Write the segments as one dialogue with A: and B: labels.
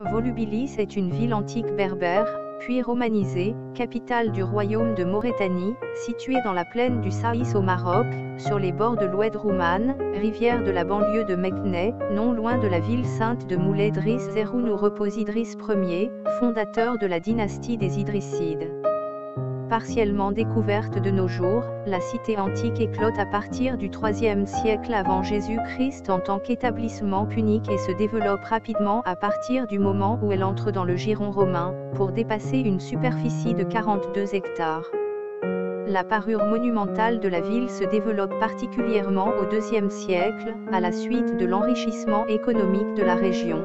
A: Volubilis est une ville antique berbère, puis romanisée, capitale du royaume de Maurétanie, située dans la plaine du Saïs au Maroc, sur les bords de l'Oued Rouman, rivière de la banlieue de Meknès, non loin de la ville sainte de Moulay Driss Zeroun où repose Idriss Ier, fondateur de la dynastie des Idrissides partiellement découverte de nos jours, la cité antique éclote à partir du IIIe siècle avant Jésus-Christ en tant qu'établissement punique et se développe rapidement à partir du moment où elle entre dans le giron romain, pour dépasser une superficie de 42 hectares. La parure monumentale de la ville se développe particulièrement au IIe siècle, à la suite de l'enrichissement économique de la région.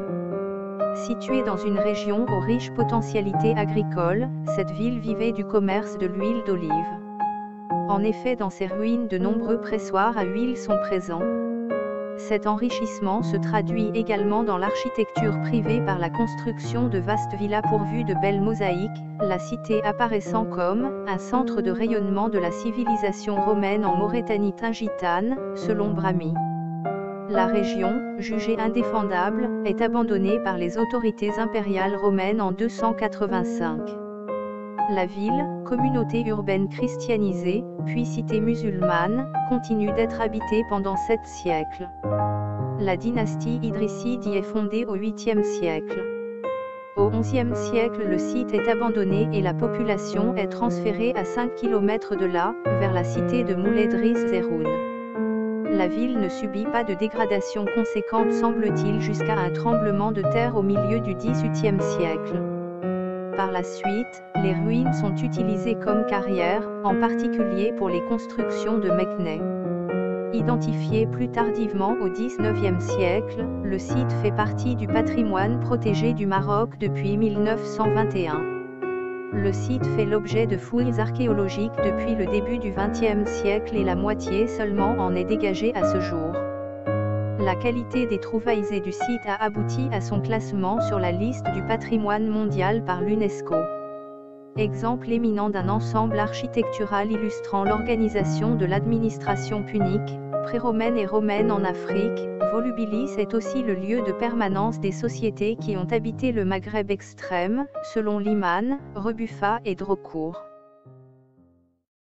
A: Située dans une région aux riches potentialités agricoles, cette ville vivait du commerce de l'huile d'olive. En effet dans ses ruines de nombreux pressoirs à huile sont présents. Cet enrichissement se traduit également dans l'architecture privée par la construction de vastes villas pourvues de belles mosaïques, la cité apparaissant comme un centre de rayonnement de la civilisation romaine en Maurétanie tingitane, selon Brahmi. La région, jugée indéfendable, est abandonnée par les autorités impériales romaines en 285. La ville, communauté urbaine christianisée, puis cité musulmane, continue d'être habitée pendant sept siècles. La dynastie idrisside y est fondée au 8e siècle. Au XIe siècle le site est abandonné et la population est transférée à 5 km de là, vers la cité de Mouledris Zeroun la ville ne subit pas de dégradation conséquente semble-t-il jusqu'à un tremblement de terre au milieu du XVIIIe siècle. Par la suite, les ruines sont utilisées comme carrières, en particulier pour les constructions de Meknès. Identifié plus tardivement au XIXe siècle, le site fait partie du patrimoine protégé du Maroc depuis 1921. Le site fait l'objet de fouilles archéologiques depuis le début du XXe siècle et la moitié seulement en est dégagée à ce jour. La qualité des trouvailles et du site a abouti à son classement sur la liste du patrimoine mondial par l'UNESCO. Exemple éminent d'un ensemble architectural illustrant l'organisation de l'administration punique, pré-romaine et romaine en Afrique, Volubilis est aussi le lieu de permanence des sociétés qui ont habité le Maghreb extrême, selon Liman, Rebuffa et Drocourt.